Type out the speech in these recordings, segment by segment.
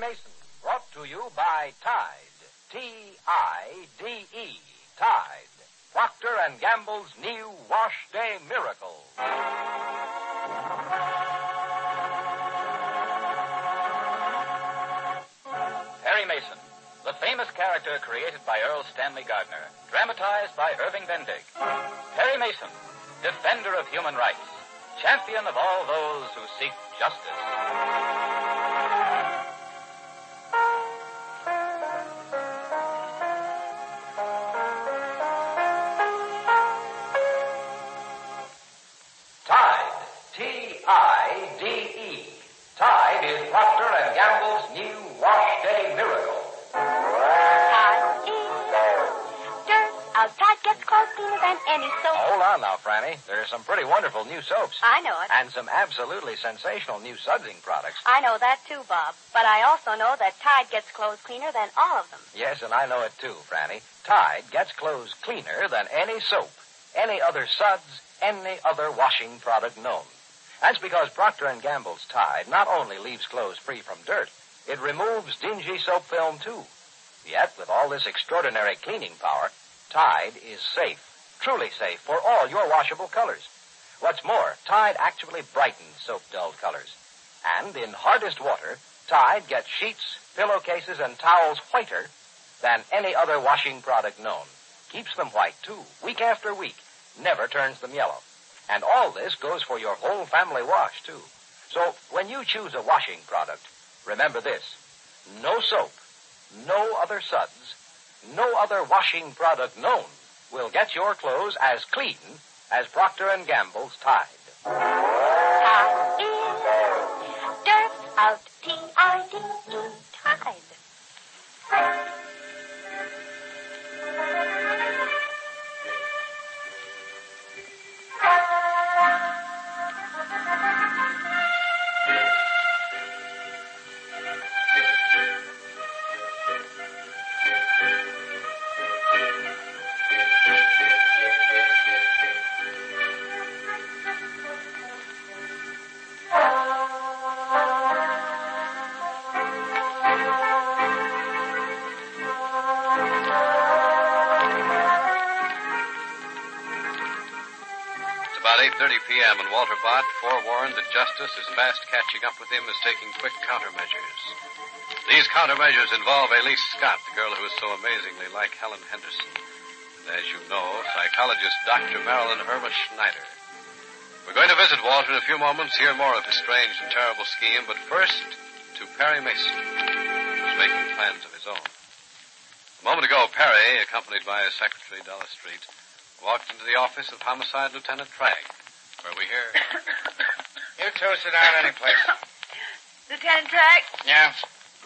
Mason, brought to you by Tide. T-I-D-E. Tide. Procter and Gamble's new Wash Day Miracle. Perry Mason, the famous character created by Erle Stanley Gardner, dramatized by Irving Vendig. Perry Mason, defender of human rights, champion of all those who seek justice. Outside gets clothes cleaner than any soap. Hold on now, Franny. There are some pretty wonderful new soaps. I know it. And some absolutely sensational new sudsing products. I know that too, Bob. But I also know that Tide gets clothes cleaner than all of them. Yes, and I know it too, Franny. Tide gets clothes cleaner than any soap, any other suds, any other washing product known. That's because Procter & Gamble's Tide not only leaves clothes free from dirt, it removes dingy soap film too. Yet, with all this extraordinary cleaning power, Tide is safe, truly safe for all your washable colors. What's more, Tide actually brightens soap dulled colors. And in hardest water, Tide gets sheets, pillowcases, and towels whiter than any other washing product known. Keeps them white, too, week after week. Never turns them yellow. And all this goes for your whole family wash, too. So when you choose a washing product, remember this. No soap, no other suds, no other washing product known will get your clothes as clean as Procter & Gamble's Tide. Tide dirt. Out T-I-D-E. Tide. About 8.30 p.m., and Walter Bott, forewarned that justice is fast catching up with him, is taking quick countermeasures. These countermeasures involve Elise Scott, the girl who is so amazingly like Helen Henderson. And as you know, psychologist Dr. Marilyn Irma Schneider. We're going to visit Walter in a few moments, hear more of his strange and terrible scheme, but first to Perry Mason, who's making plans of his own. A moment ago, Perry, accompanied by his secretary, Della Street, walked into the office of Homicide Lieutenant Tragg, where we hear. You two sit down any place. Lieutenant Tragg, Yeah,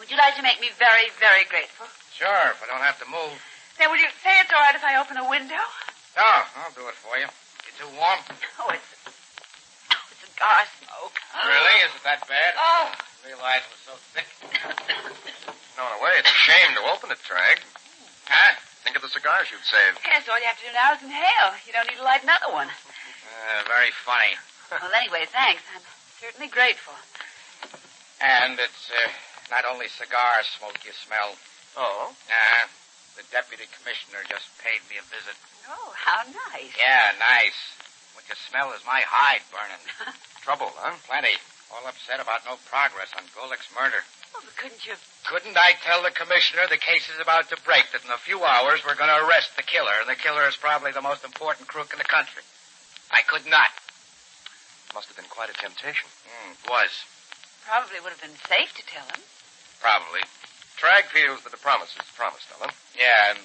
would you like to make me very, very grateful? sure, if I don't have to move. Then will you say it's all right if I open a window? No, I'll do it for you. You too warm? Oh, it's oh, cigar smoke. Really? Is it that bad? Oh, I realized it was so thick. No, in a way, it's a shame to open it, Tragg. Huh? Think of the cigars you'd save. yes, all you have to do now is inhale. You don't need to light another one. Uh, very funny. Well, anyway, thanks. I'm certainly grateful. And it's uh, not only cigar smoke you smell. Oh? Uh, the deputy commissioner just paid me a visit. Oh, how nice. Yeah, nice. What you smell is my hide burning. Trouble, huh? Plenty. All upset about no progress on Golik's murder. Oh, but couldn't you? Couldn't I tell the commissioner the case is about to break, that in a few hours we're going to arrest the killer, and the killer is probably the most important crook in the country? I could not. Must have been quite a temptation. Mm, it was. Probably would have been safe to tell him. Probably. Tragg feels that a promise is a promise, Ellen. Yeah, and,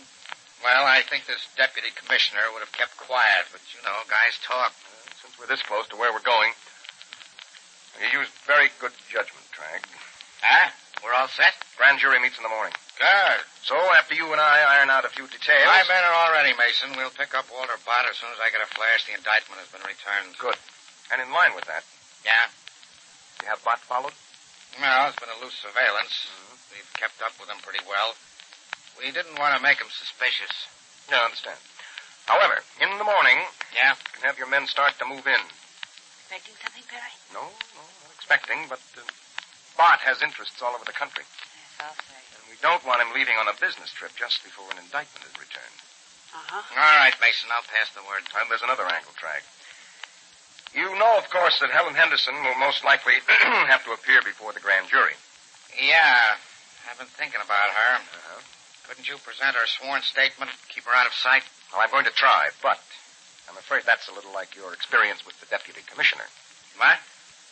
well, I think this deputy commissioner would have kept quiet, but, you know, guys talk. Since we're this close to where we're going, you used very good judgment, Tragg. Huh? We're all set? Grand jury meets in the morning. Good. So, after you and I iron out a few details. My men are all ready, Mason. We'll pick up Walter Bott as soon as I get a flash the indictment has been returned. Good. And in line with that, Yeah? you have Bott followed? Well, it's been a loose surveillance. We've kept up with him pretty well. We didn't want to make him suspicious. No, I understand. However, in the morning, Yeah? you can have your men start to move in. Expecting something, Perry? No, no, not expecting, but uh, Bott has interests all over the country. I'll. And we don't want him leaving on a business trip just before an indictment is returned. Uh-huh. All right, Mason, I'll pass the word. And there's another angle, Tragg. You know, of course, that Helen Henderson will most likely have to appear before the grand jury. Yeah, I've been thinking about her. Uh-huh. Couldn't you present her sworn statement, keep her out of sight? Well, I'm going to try, but I'm afraid that's a little like your experience with the deputy commissioner. What?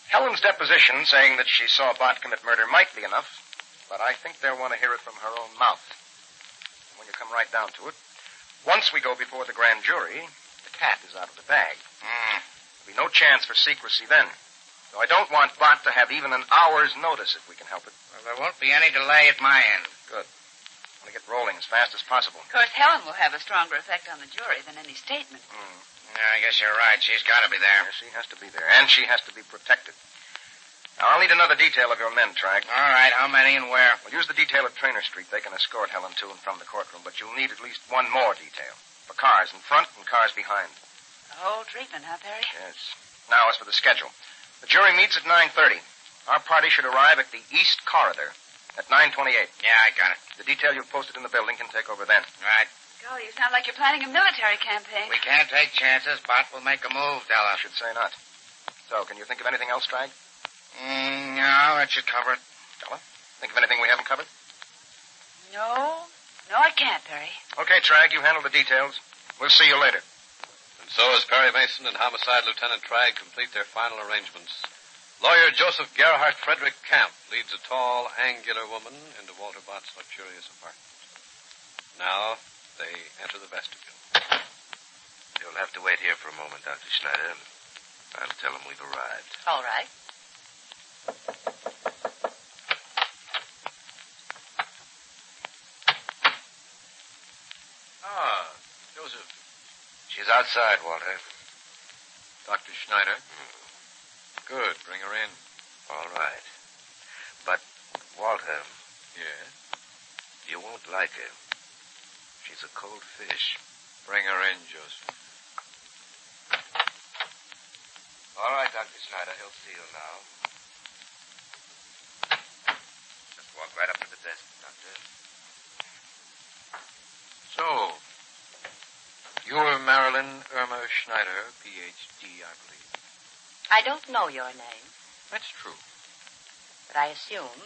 Helen's deposition saying that she saw Bott commit murder might be enough, but I think they'll want to hear it from her own mouth. And when you come right down to it, once we go before the grand jury, the cat is out of the bag. Hmm. There'll be no chance for secrecy then. So I don't want Bott to have even an hour's notice if we can help it. Well, there won't be any delay at my end. Good. I want to get rolling as fast as possible. Of course, Helen will have a stronger effect on the jury than any statement. Hmm. Yeah, I guess you're right. She's got to be there. Yeah, she has to be there, and she has to be protected. Now, I'll need another detail of your men, Tragg. All right, how many and where? We'll use the detail at Trainer Street. They can escort Helen to and from the courtroom, but you'll need at least one more detail. For cars in front and cars behind. The whole treatment, huh, Perry? Yes. Now, as for the schedule. The jury meets at 9.30. Our party should arrive at the East Corridor at 9.28. Yeah, I got it. The detail you've posted in the building can take over then. Right. Golly, you sound like you're planning a military campaign. We can't take chances. Bott will make a move, Della. I should say not. So, can you think of anything else, Tragg? Mm, no, that should cover it. Della? Think of anything we haven't covered? No. No, I can't, Perry. Okay, Tragg, you handle the details. We'll see you later. And so as Perry Mason and Homicide Lieutenant Tragg complete their final arrangements, lawyer Joseph Gerhardt Frederick Camp leads a tall, angular woman into Walter Bott's luxurious apartment. Now they enter the vestibule. You'll have to wait here for a moment, Dr. Schneider. I'll tell him we've arrived. All right. Ah, Joseph. She's outside, Walter. Dr. Schneider. Good. Bring her in. All right. But, Walter, Yes. you won't like her. She's a cold fish. Bring her in, Joseph. All right, Dr. Schneider. He'll see you now. Just walk right up to the desk, Doctor. So, you're Marilyn Irma Schneider, Ph.D., I believe. I don't know your name, That's true. but I assume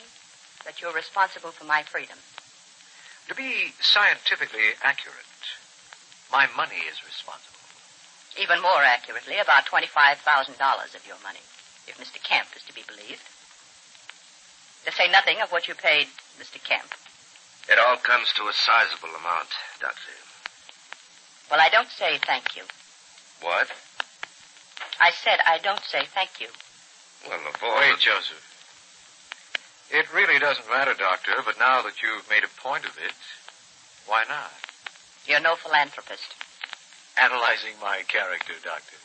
that you're responsible for my freedom. To be scientifically accurate, my money is responsible. Even more accurately, about $25,000 of your money, if Mr. Kemp is to be believed. To say nothing of what you paid Mr. Kemp. It all comes to a sizable amount, Doctor. Well, I don't say thank you. What? I said I don't say thank you. Well, of all Wait, Joseph. It really doesn't matter, Doctor, but now that you've made a point of it, why not? You're no philanthropist. Analyzing my character, Doctor.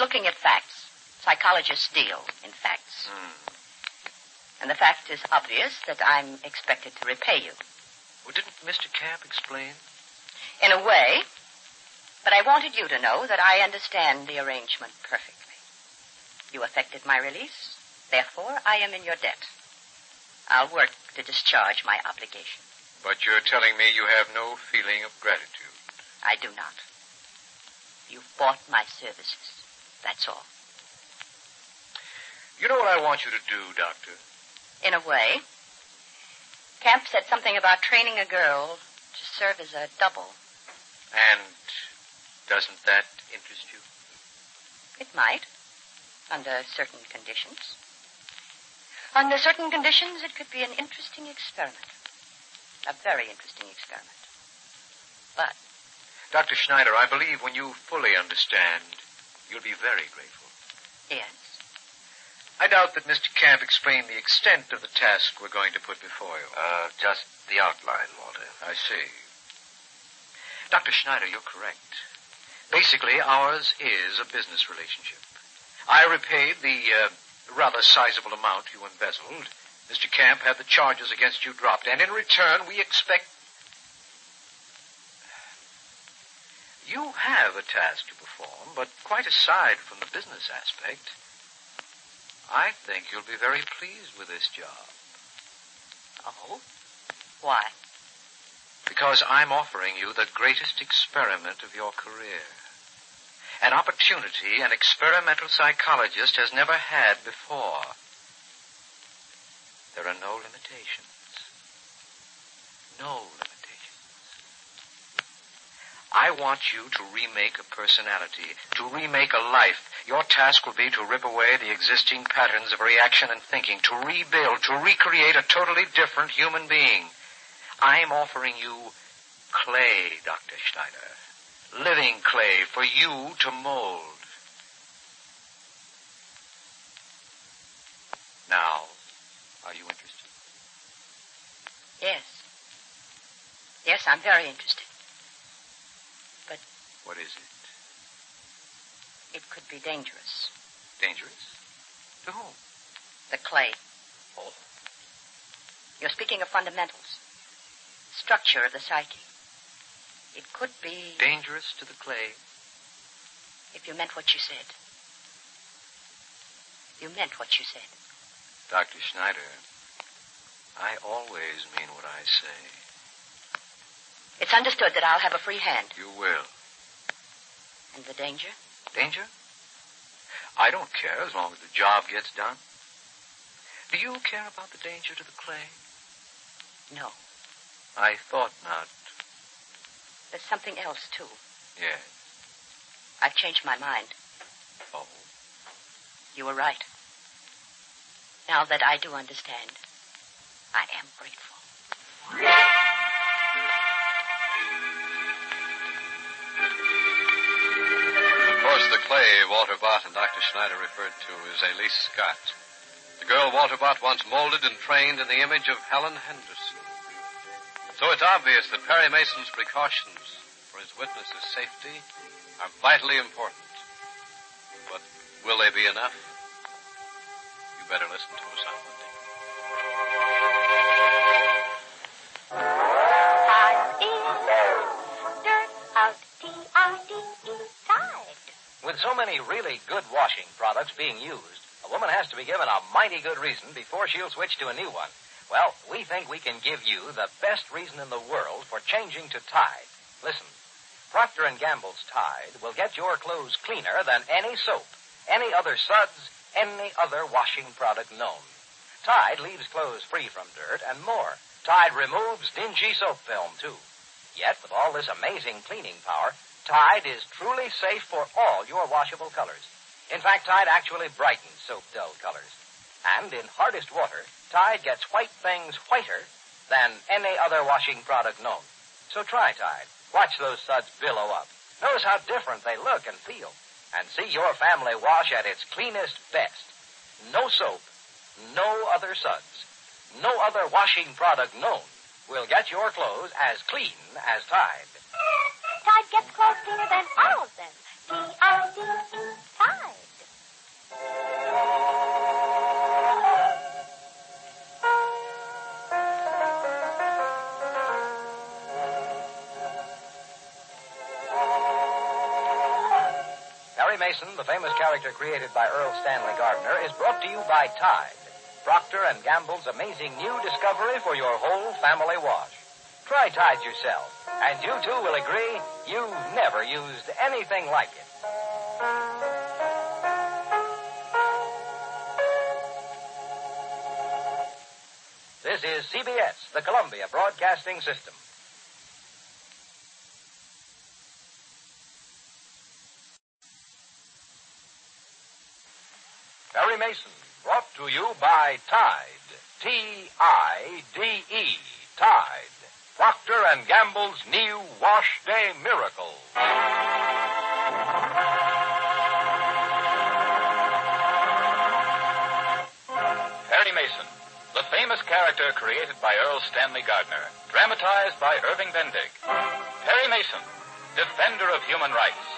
Looking at facts. Psychologists deal in facts. Hmm. And the fact is obvious that I'm expected to repay you. Well, didn't Mr. Camp explain? In a way. But I wanted you to know that I understand the arrangement perfectly. You effected my release. Therefore, I am in your debt. I'll work to discharge my obligation. But you're telling me you have no feeling of gratitude. I do not. You've bought my services. That's all. You know what I want you to do, Doctor? In a way. Camp said something about training a girl to serve as a double. And doesn't that interest you? It might, under certain conditions. Under certain conditions, it could be an interesting experiment. A very interesting experiment. But Dr. Schneider, I believe when you fully understand, you'll be very grateful. yes, I doubt that Mr. Camp explained the extent of the task we're going to put before you. Uh, just the outline, Walter. I see. Dr. Schneider, you're correct. Basically, ours is a business relationship. I repaid the uh, rather sizable amount you embezzled. Mr. Camp had the charges against you dropped, and in return, we expect. You have a task to perform, but quite aside from the business aspect, I think you'll be very pleased with this job. oh, Why? Because I'm offering you the greatest experiment of your career. An opportunity an experimental psychologist has never had before. There are no limitations. No limitations. I want you to remake a personality, to remake a life. Your task will be to rip away the existing patterns of reaction and thinking, to rebuild, to recreate a totally different human being. I'm offering you clay, Dr. Schneider. Living clay for you to mold. Now, are you interested? Yes. Yes, I'm very interested. But What is it? it could be dangerous. Dangerous? To whom? The clay. Oh. You're speaking of fundamentals. Structure of the psyche. It could be Dangerous to the clay? if you meant what you said. You meant what you said. Dr. Schneider, I always mean what I say. It's understood that I'll have a free hand. You will. And the danger? Danger? I don't care as long as the job gets done. Do you care about the danger to the clay? No. I thought not. There's something else, too. Yes. I've changed my mind. Oh. You were right. Now that I do understand, I am grateful. Of course, the clay Walter Bott and Dr. Schneider referred to is Elise Scott. The girl Walter Bott once molded and trained in the image of Helen Henderson. So it's obvious that Perry Mason's precautions for his witness's safety are vitally important. But will they be enough? You better listen to us on Monday. With so many really good washing products being used, a woman has to be given a mighty good reason before she'll switch to a new one. Well, we think we can give you the best reason in the world for changing to Tide. Listen, Procter & Gamble's Tide will get your clothes cleaner than any soap, any other suds, any other washing product known. Tide leaves clothes free from dirt and more. Tide removes dingy soap film, too. Yet, with all this amazing cleaning power, Tide is truly safe for all your washable colors. In fact, Tide actually brightens soap dull colors. And in hardest water, Tide gets white things whiter than any other washing product known. So try Tide. Watch those suds billow up. Notice how different they look and feel. And see your family wash at its cleanest best. No soap, no other suds, no other washing product known will get your clothes as clean as Tide. Tide gets clothes cleaner than all of them. T-I-D-E, tide. Mason, the famous character created by Erle Stanley Gardner, is brought to you by Tide, Procter and Gamble's amazing new discovery for your whole family wash. Try Tide yourself, and you too will agree you've never used anything like it. This is CBS, the Columbia Broadcasting System. Brought to you by Tide. T-I-D-E. Tide. Procter and Gamble's new Wash Day Miracle. Perry Mason, the famous character created by Erle Stanley Gardner, dramatized by Irving Vendig. Perry Mason, defender of human rights,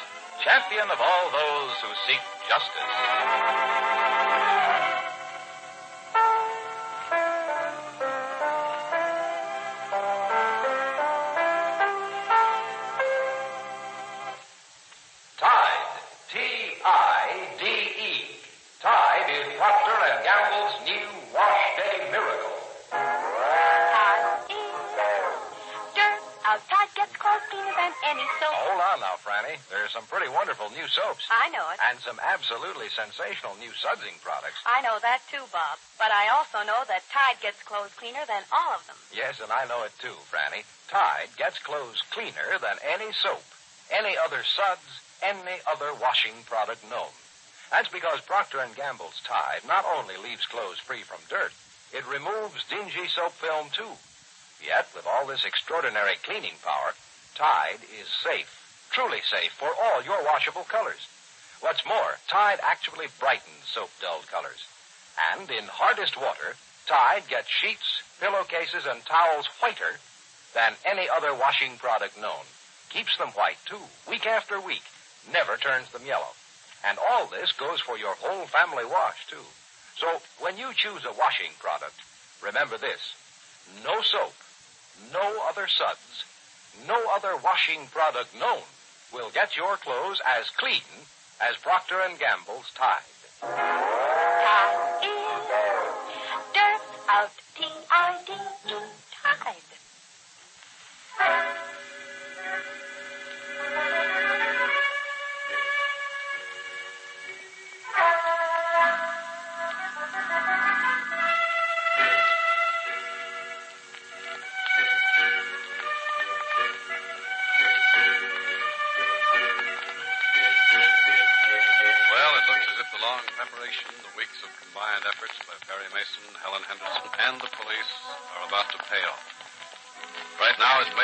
champion of all those who seek justice. I know it. And some absolutely sensational new sudsing products. I know that too, Bob. But I also know that Tide gets clothes cleaner than all of them. Yes, and I know it too, Franny. Tide gets clothes cleaner than any soap, any other suds, any other washing product known. That's because Procter & Gamble's Tide not only leaves clothes free from dirt, it removes dingy soap film too. Yet, with all this extraordinary cleaning power, Tide is safe, truly safe for all your washable colors. What's more, Tide actually brightens soap dulled colors. And in hardest water, Tide gets sheets, pillowcases, and towels whiter than any other washing product known. Keeps them white, too, week after week. Never turns them yellow. And all this goes for your whole family wash, too. So when you choose a washing product, remember this. No soap, no other suds, no other washing product known will get your clothes as clean as Procter & Gamble's Tide. Tide is dirt out. Tide.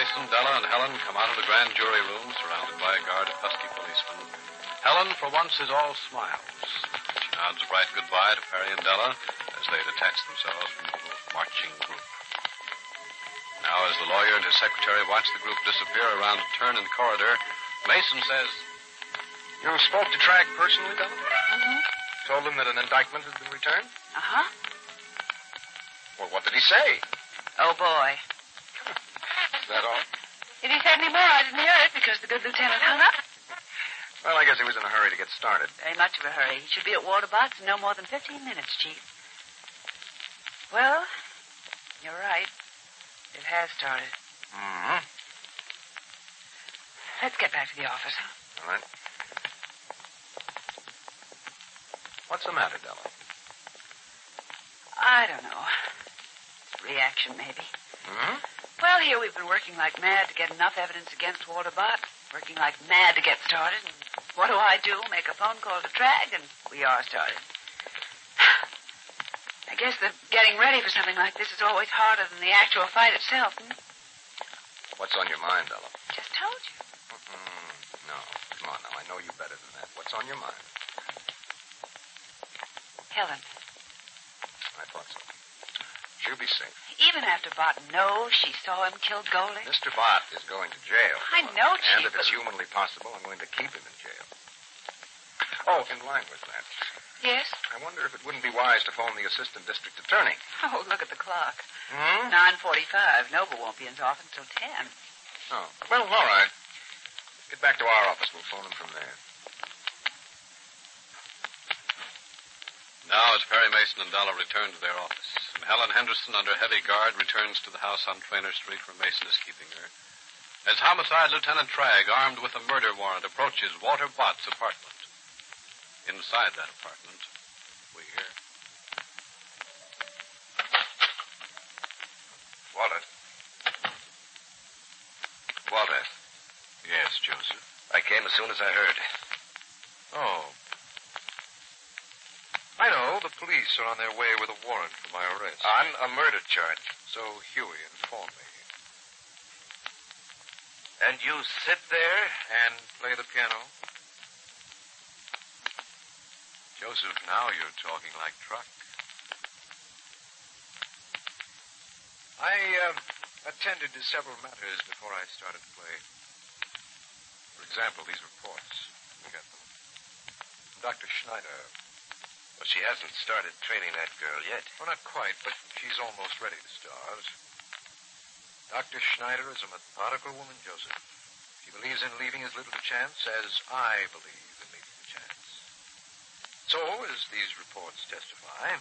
Mason, Della, and Helen come out of the grand jury room, surrounded by a guard of husky policemen, Helen, for once, is all smiles. She nods a bright goodbye to Perry and Della as they detach themselves from the marching group. Now, as the lawyer and his secretary watch the group disappear around a turn in the corridor, Mason says, You spoke to Tragg personally, Della? Mm-hmm. Told him that an indictment had been returned? Uh-huh. Well, what did he say? Oh, boy. Is that all? If he said any more, I didn't hear it because the good lieutenant hung up. Well, I guess he was in a hurry to get started. Very much of a hurry. He should be at Walter Bott's in no more than 15 minutes, Chief. Well, you're right. It has started. Mm-hmm. Let's get back to the office, huh? All right. What's the matter, Della? I don't know. Reaction, maybe. Hmm? Well, here we've been working like mad to get enough evidence against Walter Bott. Working like mad to get started. And what do I do? Make a phone call to Tragg, and we are started. I guess that getting ready for something like this is always harder than the actual fight itself. Hmm? What's on your mind, Della? Just told you. Mm, no. Come on now. I know you better than that. What's on your mind? Helen, I thought so. She'll be safe. even after Bott knows she saw him kill Golding, Mr. Bott is going to jail. I know, And Chief, if it's but- humanly possible, I'm going to keep him in jail. Oh, in line with that, Yes? I wonder if it wouldn't be wise to phone the assistant district attorney. Oh, look at the clock. Hmm? 9.45. Noble won't be in his office until 10. Oh, well, all right. Get back to our office. We'll phone him from there. Now, as Perry Mason and Della return to their office, Helen Henderson, under heavy guard, returns to the house on Trainer Street where Mason is keeping her, as Homicide Lieutenant Tragg, armed with a murder warrant, approaches Walter Bott's apartment. Inside that apartment, we hear. Walter. Walter. Yes, Joseph. I came as soon as I heard. Oh. I know. The police are on their way with a warrant for my arrest. On a murder charge. So Huey informed me. And you sit there? And play the piano. Joseph, now you're talking like truck. I uh, attended to several matters before I started to play. For example, these reports. We got them. Dr. Schneider. She hasn't started training that girl yet. Well, not quite, but she's almost ready to start. Dr. Schneider is a methodical woman, Joseph. She believes in leaving as little to chance as I believe in leaving to chance. So, as these reports testify,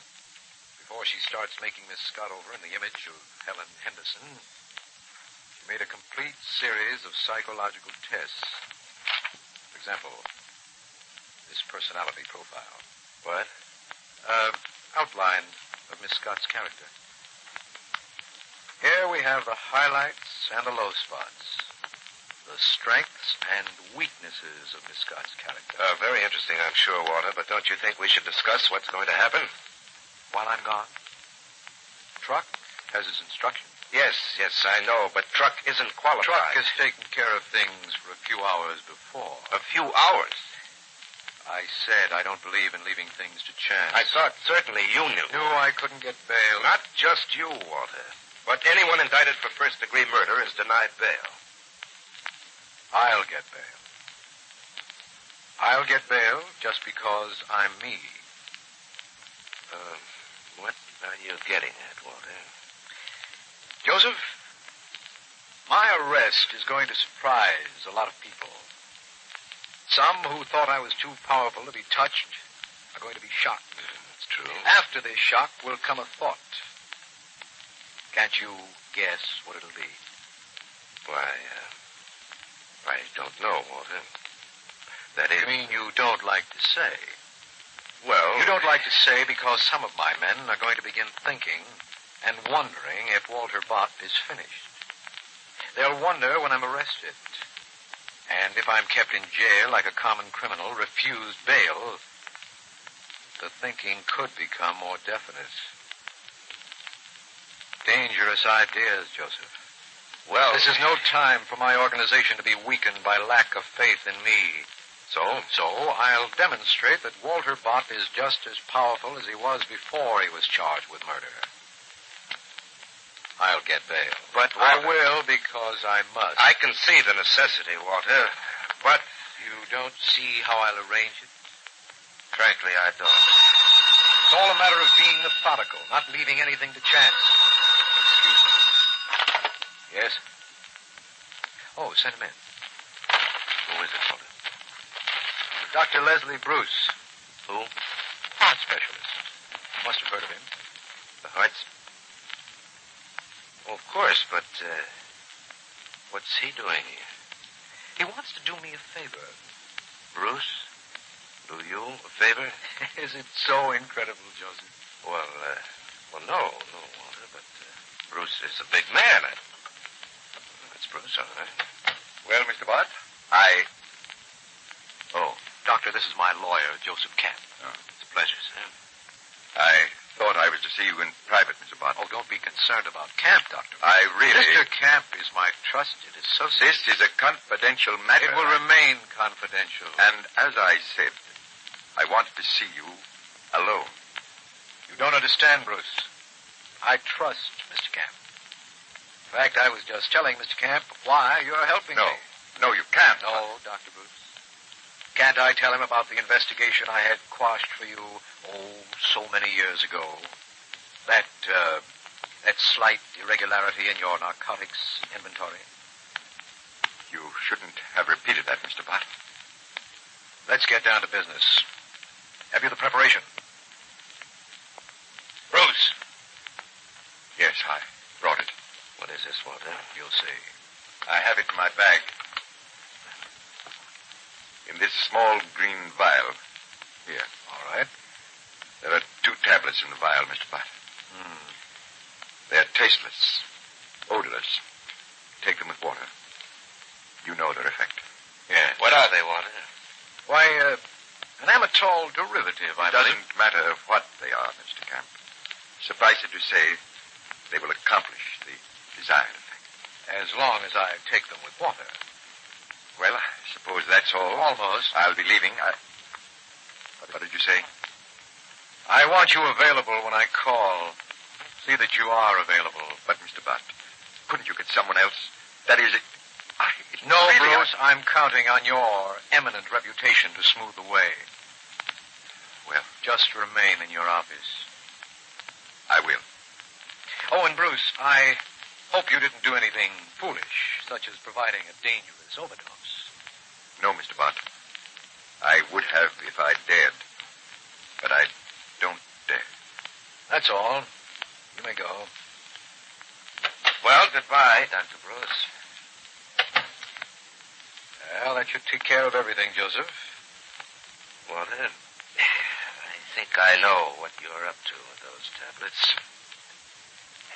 before she starts making Miss Scott over in the image of Helen Henderson, she made a complete series of psychological tests For example, this personality profile. What? Uh, outline of Miss Scott's character. Here we have the highlights and the low spots, the strengths and weaknesses of Miss Scott's character. Uh, very interesting, I'm sure, Walter, but don't you think we should discuss what's going to happen? While I'm gone, Truck has his instructions. Yes, yes, I know, but Truck isn't qualified. Truck has taken care of things for a few hours before. A few hours. I said I don't believe in leaving things to chance. I thought certainly you knew. Knew I couldn't get bail. Not just you, Walter. But anyone indicted for first degree murder is denied bail. I'll get bail. I'll get bail just because I'm me. Uh, what are you getting at, Walter? Joseph, my arrest is going to surprise a lot of people. Some who thought I was too powerful to be touched are going to be shocked. That's true. After this shock will come a thought. Can't you guess what it'll be? Why, uh, I don't know, Walter. That is. You mean you don't like to say? Well. You don't like to say because some of my men are going to begin thinking and wondering if Walter Bott is finished. They'll wonder when I'm arrested. And if I'm kept in jail like a common criminal, refused bail, the thinking could become more definite. Dangerous ideas, Joseph. Well. This is no time for my organization to be weakened by lack of faith in me. So? So I'll demonstrate that Walter Bott is just as powerful as he was before he was charged with murder. I'll get bail. But, I Walter- will because I must. I can see the necessity, Walter. But, You don't see how I'll arrange it? frankly, I don't. It's all a matter of being methodical, not leaving anything to chance. Excuse me. Yes? Oh, send him in. Who is it, Walter? Dr. Leslie Bruce, Who? heart specialist. You must have heard of him. The Hearts? Well, of course, but, uh, what's he doing here? He wants to do me a favor. Bruce? Do you a favor? Is it so incredible, Joseph? Well, uh, well, no, no, Walter, but uh, Bruce is a big man. I... That's Bruce, all right. Well, Mr. Bott? I. Oh, Doctor, this is my lawyer, Joseph Camp. It's a pleasure, sir. I thought I was to see you in private, Mr. Bott. Oh, don't be concerned about Camp, Doctor. I really. Mr. Camp is my trusted associate. This is a confidential matter. It will remain confidential. And as I said, I wanted to see you alone. You don't understand, Bruce. I trust Mr. Camp. In fact, I was just telling Mr. Camp why you're helping No, me. No, no, you can't. No, Dr. Bruce. Can't I tell him about the investigation I had quashed for you, oh, so many years ago? That, uh, that slight irregularity in your narcotics inventory? You shouldn't have repeated that, Mr. Bott. Let's get down to business. Have you the preparation? Bruce! Yes, I brought it. What is this, Walter? You'll see. I have it in my bag. In this small green vial. Here. All right. There are two tablets in the vial, Mr. Bott. Hmm. They're tasteless, odorless. Take them with water. You know their effect. Yes. What are they, Walter? Why, uh, an amatol derivative, I It doesn't believe. matter what they are, Mr. Camp. Suffice it to say, they will accomplish the desired effect. As long as I take them with water. Well, I suppose that's all. Almost. I'll be leaving. I... What did you say? I want you available when I call. See that you are available. But, Mr. Bott, couldn't you get someone else? That is, it... I... it No, really- Bruce, I'm counting on your eminent reputation to smooth the way. Well, Just remain in your office. I will. Oh, and Bruce, I hope you didn't do anything foolish, such as providing a dangerous overdose. No, Mr. Bott. I would have if I dared. But I don't dare. That's all. You may go. Well, goodbye, Dr. Bruce. Well, that should take care of everything, Joseph. Well then, I think I know what you're up to with those tablets.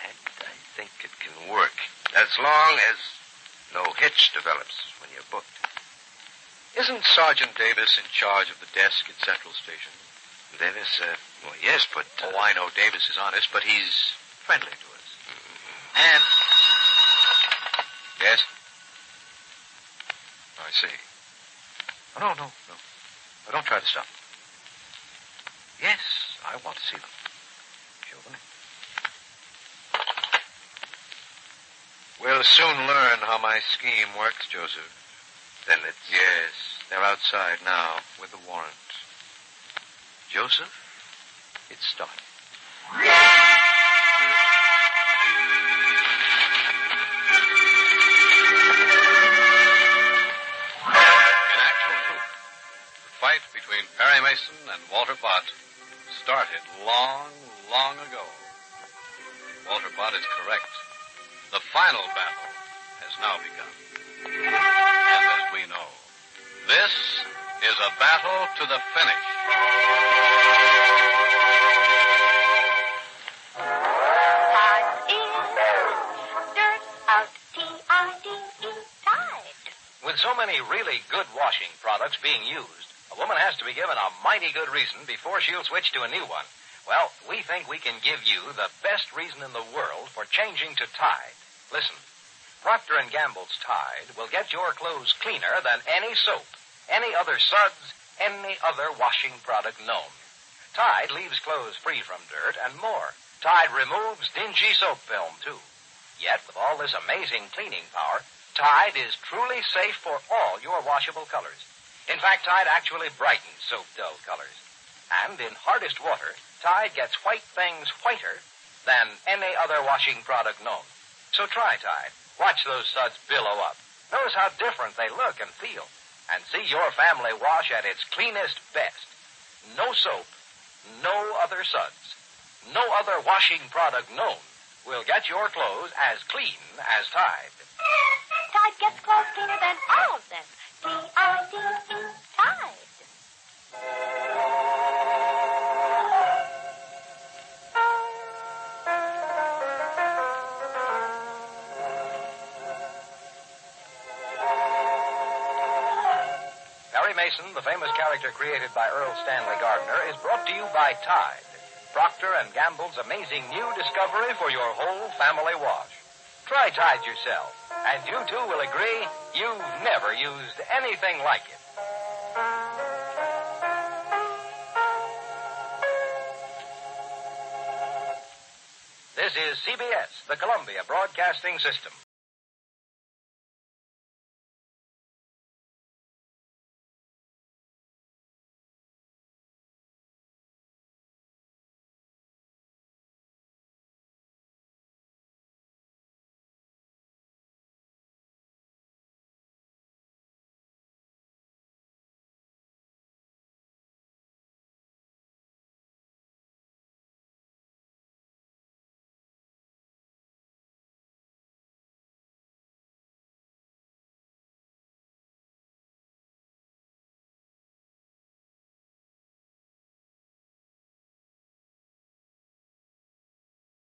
And I think it can work. As long as no hitch develops when you're booked. Isn't Sergeant Davis in charge of the desk at Central Station? Davis, uh, well, yes, but. Uh, oh, I know Davis is honest, but he's friendly to us. And. Yes? I see. Oh, no, no, no. Oh, don't try to stop. Yes, I want to see them. Show them. We'll soon learn how my scheme works, Joseph. Then it's. Yes, they're outside now with the warrant. Joseph, it's starting. In actual truth, the fight between Perry Mason and Walter Bott started long, long ago. Walter Bott is correct. The final battle has now begun. And as we know, this is a battle to the finish. With so many really good washing products being used, a woman has to be given a mighty good reason before she'll switch to a new one. Well, we think we can give you the best reason in the world for changing to Tide. Listen, Procter & Gamble's Tide will get your clothes cleaner than any soap, any other suds, any other washing product known. Tide leaves clothes free from dirt and more. Tide removes dingy soap film, too. Yet, with all this amazing cleaning power, Tide is truly safe for all your washable colors. In fact, Tide actually brightens soap dull colors. And in hardest water, Tide gets white things whiter than any other washing product known. So try Tide. Watch those suds billow up. Notice how different they look and feel. And see your family wash at its cleanest best. No soap, no other suds, no other washing product known will get your clothes as clean as Tide. Tide gets cleaner than all of them. T-I-D-E, Tide. Perry Mason, the famous character created by Erle Stanley Gardner, is brought to you by Tide, Procter and Gamble's amazing new discovery for your whole family wash. Try Tide yourself, and you too will agree you've never used anything like it. This is CBS, the Columbia Broadcasting System.